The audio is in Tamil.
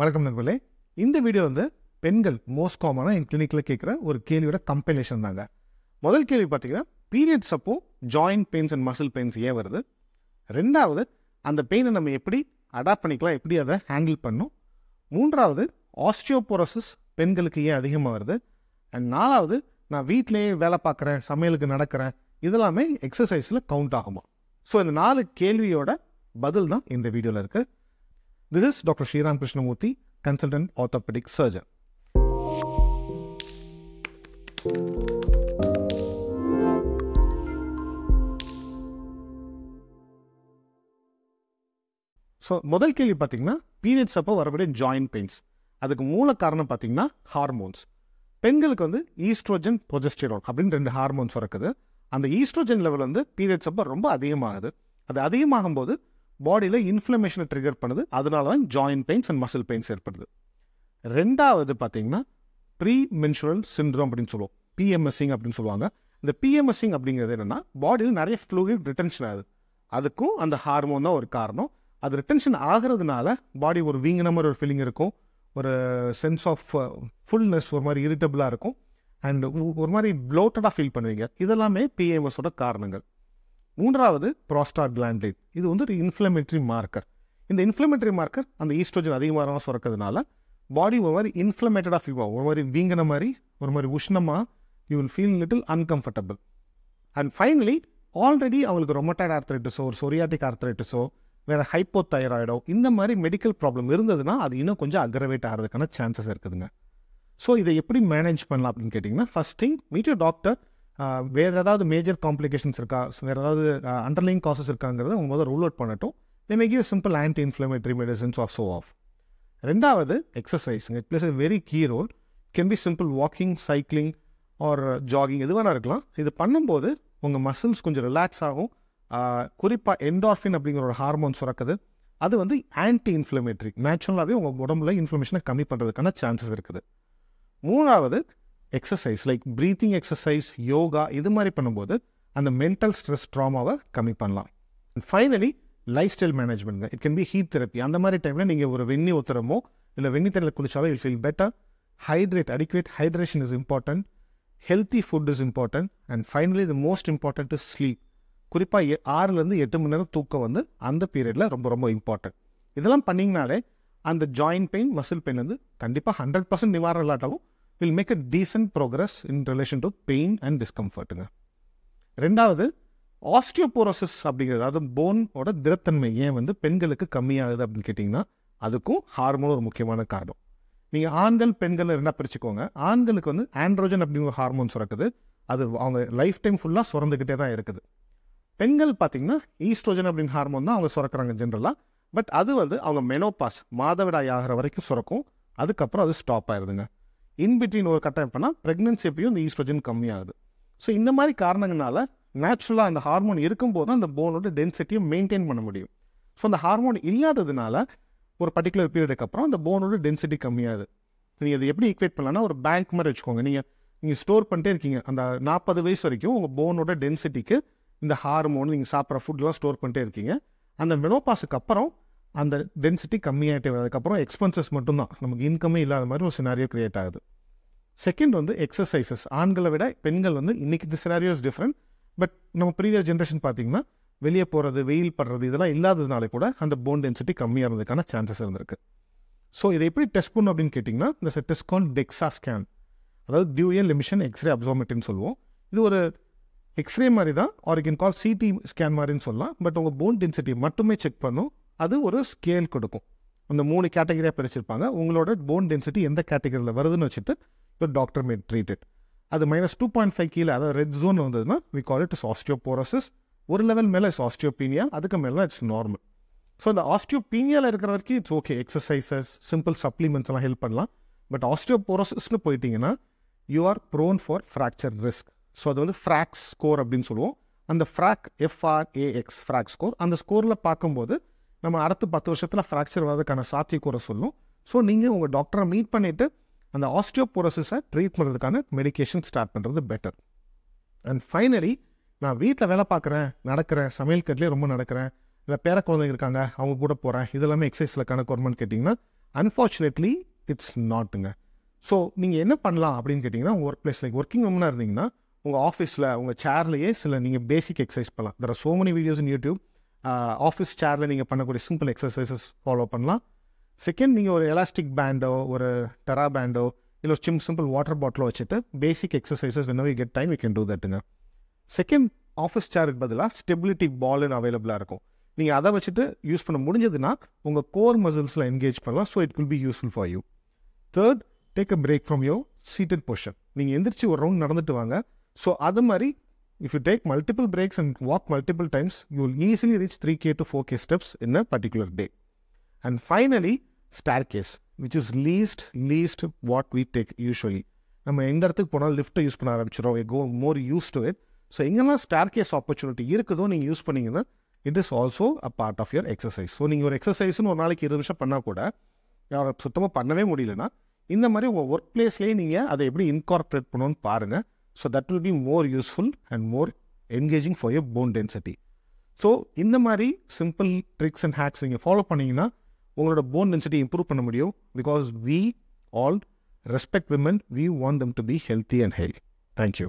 வணக்கம் நண்பர்களே. இந்த வீடியோ வந்து பெண்கள் மோஸ்ட் காமனாக என் கிளினிக்கில் கேட்குற ஒரு கேள்வியோட கம்பைலேஷன் தாங்க. முதல் கேள்வி பார்த்தீங்கன்னா பீரியட்ஸ் அப்போ joint pains and muscle pains ஏன் வருது? ரெண்டாவது அந்த பெயினை நம்ம எப்படி அடாப்ட் பண்ணிக்கலாம் எப்படி அதை ஹேண்டில் பண்ணும் மூன்றாவது ஆஸ்டியோபோரோசிஸ் பெண்களுக்கு ஏன் அதிகமாக வருது? அண்ட் நாலாவது நான் வீட்டிலேயே வேலை பார்க்குறேன் சமையலுக்கு நடக்கிறேன் இதெல்லாமே எக்ஸசைஸில் கவுண்ட் ஆகுமா? ஸோ இந்த நாலு கேள்வியோட பதில் தான் இந்த வீடியோவில் இருக்குது this is doctor Sriram Krishnamurthy consultant orthopaedic surgeon so முதல் கேள்வி பார்த்தீங்கன்னா பீரியட்ஸ் அப்போ வரக்கூடிய ஜாயிண்ட் பெயின்ஸ் அதுக்கு மூல காரணம் பார்த்தீங்கன்னா ஹார்மோன்ஸ் பெண்களுக்கு வந்து ஈஸ்ட்ரோஜன் ப்ரொஜெஸ்டிரோன் அப்படின்னு ரெண்டு ஹார்மோன்ஸ் இருக்குது. அந்த ஈஸ்ட்ரோஜன் லெவல் வந்து பீரியட்ஸ் அப்போ ரொம்ப அதிகமாகுது. அது அதிகமாகும் போது பாடியில் இன்ஃப்ளமேஷனை ட்ரிகர் பண்ணுது. அதனால தான் joint pains and muscle pains ஏற்படுது. ரெண்டாவது பார்த்தீங்கன்னா ப்ரீ மென்சுரல் சிண்ட்ரோம் அப்படின்னு சொல்லுவோம். பிஎம்எஸ்சிங் அப்படின்னு சொல்லுவாங்க. இந்த பிஎம்எஸ்சிங் அப்படிங்கிறது என்னென்னா பாடியில் நிறைய ஃப்ளூயிட் ரிட்டன்ஷன் ஆகுது. அதுக்கும் அந்த ஹார்மோன் தான் ஒரு காரணம். அது ரிட்டன்ஷன் ஆகிறதுனால பாடி ஒரு வீங்கின மாதிரி ஒரு ஃபீலிங் இருக்கும். ஒரு சென்ஸ் ஆஃப் ஃபுல்னஸ் ஒரு மாதிரி இரிட்டபிளாக இருக்கும். அண்ட் ஒரு மாதிரி ப்ளோட்டடாக ஃபீல் பண்ணுவீங்க. இதெல்லாமே பிஎம்எஸோட காரணங்கள். மூன்றாவது ப்ராஸ்டாட் கிளாண்ட்லைட் இது வந்து ஒரு இன்ஃப்ளமேட்டரி மார்க்கர் இந்த இன்ஃப்ளமேட்டரி மார்க்கர் அந்த ஈஸ்ட்ரோஜன் அதிகமாக சுரக்கிறதுனால பாடி ஒரு மாதிரி இன்ஃப்ளமேட்டடாக ஃபீல் ஆகும். ஒரு மாதிரி வீங்கின மாதிரி ஒரு மாதிரி உஷ்ணமாக you will feel little uncomfortable and finally already அவங்களுக்கு ரொமட்டாய்ட் ஆர்த்தரைட்டிஸோ ஒரு சொரியாட்டிக் ஆர்த்தரைட்டிஸோ வேறு ஹைப்போ தைராய்டோ இந்த மாதிரி மெடிக்கல் ப்ராப்ளம் இருந்ததுன்னா அது இன்னும் கொஞ்சம் அக்ரவேட் ஆகிறதுக்கான சான்சஸ் இருக்குதுங்க. ஸோ இதை எப்படி மேனேஜ் பண்ணலாம் அப்படின்னு கேட்டிங்கன்னா ஃபஸ்ட் திங் மீட் டாக்டர் வேறு ஏதாவது மேஜர் காம்ப்ளிகேஷன்ஸ் இருக்கா? வேறு ஏதாவது அண்டர்லைங் காசஸ் இருக்காங்கிறத அவங்க முதல் ரூல் அவுட் பண்ணட்டும். They make you simple anti inflammatory medicines of so of ரெண்டாவது எக்ஸசைஸுங்க it plays a very key role can be simple walking cycling or jogging எது வேணா இருக்கலாம். இது பண்ணும்போது உங்கள் மசில்ஸ் கொஞ்சம் ரிலாக்ஸ் ஆகும். குறிப்பாக என்டார்ஃபின் அப்படிங்கிற ஒரு ஹார்மோன் சுரக்குது. அது வந்து ஆன்டி இன்ஃப்ளமேட்ரி நேச்சுரலாகவே உங்கள் உடம்புல இன்ஃப்ளமேஷனை கம்மி பண்ணுறதுக்கான சான்சஸ் இருக்குது. மூணாவது exercise like breathing exercise yoga இது மாதிரி பண்ணும்போது அந்த மென்டல் ஸ்ட்ரெஸ் ட்ராமாவை கம்மி பண்ணலாம். Finally life style மேனேஜ்மெண்ட்ங்க it can be heat therapy அந்த மாதிரி டைமில் நீங்கள் ஒரு வெண்ணி ஊத்துறமோ இல்லை வெண்ணி தண்ணியில் குளிச்சாலோ it's all better hydrate adequate hydration is important healthy food is important and finally the most important is sleep குறிப்பாக ஆறுலேருந்து எட்டு மணி நேரம் தூக்கம் வந்து அந்த பீரியடில் ரொம்ப ரொம்ப இம்பார்ட்டன்ட் இதெல்லாம் பண்ணிங்கனாலே அந்த ஜாயின்ட் பெயின் மசில் பெயின் வந்து கண்டிப்பாக ஹண்ட்ரட் பர்சன்ட் நிவாரணம் இல்லாட்டாலும் will make a decent progress in relation to pain and டிஸ்கம்ஃபர்ட்டுங்க ரெண்டாவது ஆஸ்டியோபோரோசிஸ் அப்படிங்கிறது அதாவது போனோட திறத்தன்மை ஏன் வந்து பெண்களுக்கு கம்மியாகுது அப்படின்னு கேட்டிங்கன்னா அதுக்கும் ஹார்மோன் ஒரு முக்கியமான காரணம். நீங்கள் ஆண்கள் பெண்கள் ரெண்டாக பிரிச்சுக்கோங்க. ஆண்களுக்கு வந்து ஆண்ட்ரோஜன் அப்படிங்கிற ஒரு ஹார்மோன் சுரக்குது. அது அவங்க லைஃப் டைம் ஃபுல்லாக சுரந்துக்கிட்டே தான் இருக்குது. பெண்கள் பார்த்தீங்கன்னா ஈஸ்ட்ரோஜன் அப்படின்னு ஹார்மோன் தான் அவங்க சுரக்கிறாங்க ஜென்ரலாக பட் அது வந்து அவங்க மெனோபாஸ் மாதவிடாய் ஆகிற வரைக்கும் சுரக்கும். அதுக்கப்புறம் அது ஸ்டாப் ஆயிடுதுங்க இன்பிட்வீன் ஒரு கட்டம் பண்ணால் ப்ரெக்னென்சி எப்பயும் இந்த ஈஸ்ட்ரோஜன் கம்மியாகுது. ஸோ இந்த மாதிரி காரணங்களால நேச்சுரலாக அந்த ஹார்மோன் இருக்கும்போது தான் அந்த போனோட டென்சிட்டியை மெயின்டைன் பண்ண முடியும். ஸோ அந்த ஹார்மோன் இல்லாததுனால ஒரு பர்டிகுலர் பீரியடுக்கு அப்புறம் அந்த போனோட டென்சிட்டி கம்மியாகுது. நீங்கள் அதை எப்படி ஈக்குவேட் பண்ணலாம்னா ஒரு பேங்க் மாதிரி வச்சுக்கோங்க. நீங்கள் நீங்கள் ஸ்டோர் பண்ணிட்டே இருக்கீங்க. அந்த நாற்பது வயசு வரைக்கும் உங்கள் போனோட டென்சிட்டிக்கு இந்த ஹார்மோன் நீங்கள் சாப்பிட்ற ஃபுட்லாம் ஸ்டோர் பண்ணிட்டே இருக்கீங்க. அந்த மெனோபாஸுக்கு அப்புறம் அந்த டென்சிட்டி கம்மியாகிட்டே வரதுக்கப்புறம் எக்ஸ்பென்சஸ் மட்டும்தான். நமக்கு இன்கமே இல்லாத மாதிரி ஒரு சினாரியோ கிரியேட் ஆகுது. செகண்ட் வந்து எக்ஸசைசஸ் ஆண்களை விட பெண்கள் வந்து இன்னைக்கு இந்த சினாரியோ இஸ் டிஃப்ரெண்ட் பட் நம்ம ப்ரீவியஸ் ஜென்ரேஷன் பார்த்தீங்கன்னா வெளியே போகிறது வெயில் படுறது இதெல்லாம் இல்லாததுனால கூட அந்த போன் டென்சிட்டி கம்மியாக இருந்ததுக்கான சான்சஸ் இருந்திருக்கு. ஸோ இதை எப்படி டெஸ்ட் பண்ணும் அப்படின்னு கேட்டிங்கன்னா இந்த டெஸ்ட் கால் டெக்ஸா ஸ்கேன் அதாவது டியூஎல் எமிஷன் எக்ஸ்ரே அப்சார்மெட்ரின்னு சொல்லுவோம். இது ஒரு எக்ஸ்ரே மாதிரி தான் or can call CT scan மாதிரின்னு சொல்லலாம். பட் உங்கள் போன் டென்சிட்டி மட்டுமே செக் பண்ணும். அது ஒரு ஸ்கேல் கொடுக்கும். அந்த மூணு கேட்டகரியாக பிரிச்சிருப்பாங்க. உங்களோட போன் டென்சிட்டி எந்த கேட்டகரியில் வருதுன்னு வச்சுட்டு இப்போ டாக்டர் மேட் ட்ரீட்டட் அது மைனஸ் டூ பாயிண்ட் ஃபைவ் கீழே அதாவது ரெட் ஜோன் வந்ததுன்னா we call it is osteoporosis ஒரு லெவல் மேலே இட்ஸ் ஆஸ்டியோபீனியா அதுக்கு மேலே இட்ஸ் நார்மல் ஸோ இந்த ஆஸ்டியோபீனியாவில் இருக்கிற வரைக்கும் it's okay exercises simple supplements எல்லாம் ஹெல்ப் பண்ணலாம். பட் ஆஸ்டியோபோரோசிஸ்னு போயிட்டீங்கன்னா you are prone for fracture risk so அது வந்து ஃப்ராக்ஸ் ஸ்கோர் அப்படின்னு சொல்லுவோம். அந்த ஃப்ராக் எஃப்ஆர்ஏஎக்ஸ் ஃப்ராக் ஸ்கோர் அந்த ஸ்கோரில் பார்க்கும்போது நம்ம அடுத்த பத்து வருஷத்தில் ஃப்ராக்சர் வர்றதுக்கான சாத்தியக்கூற சொல்லும். ஸோ நீங்கள் உங்கள் டாக்டரை மீட் பண்ணிவிட்டு அந்த ஆஸ்டியோபோரோசிஸை ட்ரீட் பண்ணுறதுக்கான மெடிகேஷன் ஸ்டார்ட் பண்ணுறது பெட்டர் அண்ட் ஃபைனலி நான் வீட்டில் வேலை பார்க்குறேன் நடக்கிறேன் சமையல் கட்டிலே ரொம்ப நடக்கிறேன் இல்லை பேர குழந்தைங்க இருக்காங்க அவங்க கூட போகிறேன் இதெல்லாமே எக்ஸசைஸில் கணக்கு கேட்டிங்கன்னா அன்ஃபார்ச்சுனேட்லி இட்ஸ் நாட்டுங்க ஸோ நீங்கள் என்ன பண்ணலாம் அப்படின்னு கேட்டிங்கன்னா உங்கள் ஒர்க் பிளேஸ் லைக் ஒர்க்கிங் உமனாக இருந்தீங்கன்னா உங்கள் ஆஃபீஸில் உங்கள் சேர்லேயே சில நீங்கள் பேசிக் எக்ஸசைஸ் பண்ணலாம். There are so many videos in YouTube office சேரில் நீங்கள் பண்ணக்கூடிய சிம்பிள் எக்ஸசைசஸ் ஃபாலோ பண்ணலாம். செகண்ட் நீங்கள் ஒரு எலாஸ்டிக் பேண்டோ ஒரு டெரா பேண்டோ இல்லை ஒரு சிம் சிம்பிள் வாட்டர் பாட்டிலோ வச்சுட்டு பேசிக் எக்ஸசைசஸ் என்ன get time you can do தட்டுங்க செகண்ட் ஆஃபீஸ் சேருக்கு பதிலாக ஸ்டெபிலிட்டி பால்னு அவைலபிளாக இருக்கும். நீங்கள் அதை வச்சுட்டு யூஸ் பண்ண முடிஞ்சதுன்னா உங்கள் கோர் மசில்ஸில் என்கேஜ் பண்ணலாம் so it will be useful for you third take a break from your seated position நீங்கள் எந்திரிச்சு ஒரு ரவுண்ட் நடந்துட்டு வாங்க. ஸோ அது மாதிரி if you take multiple breaks and walk multiple times you will easily reach three K to four K steps in a particular day and finally staircase which is least least what we take usually நம்ம எந்த இடத்துக்கு போனாலும் லிஃப்ட்டை யூஸ் பண்ண ஆரம்பிச்சிடும் go more use to it so எங்கெல்லாம் ஸ்டார் கேஸ் ஆப்பர்ச்சுனிட்டி இருக்குதோ நீங்கள் யூஸ் பண்ணீங்கன்னா it is also a part of your exercise so நீங்கள் ஒரு எக்ஸசைஸ்னு ஒரு நாளைக்கு இருபது நிமிஷம் பண்ணால் கூட யாரை சுத்தமாக பண்ணவே முடியலன்னா இந்த மாதிரி உங்கள் ஒர்க் பிளேஸ்லேயே நீங்கள் அதை எப்படி இன்கார்பரேட் பண்ணணும்னு பாருங்கள் so that will be more useful and more engaging for your bone density so இந்த மாதிரி சிம்பிள் ட்ரிக்ஸ் அண்ட் ஹேக்ஸ் நீங்கள் ஃபாலோ பண்ணிங்கன்னா உங்களோட போன் டென்சிட்டி இம்ப்ரூவ் பண்ண முடியும் because we all respect women we want them to be healthy and health thank you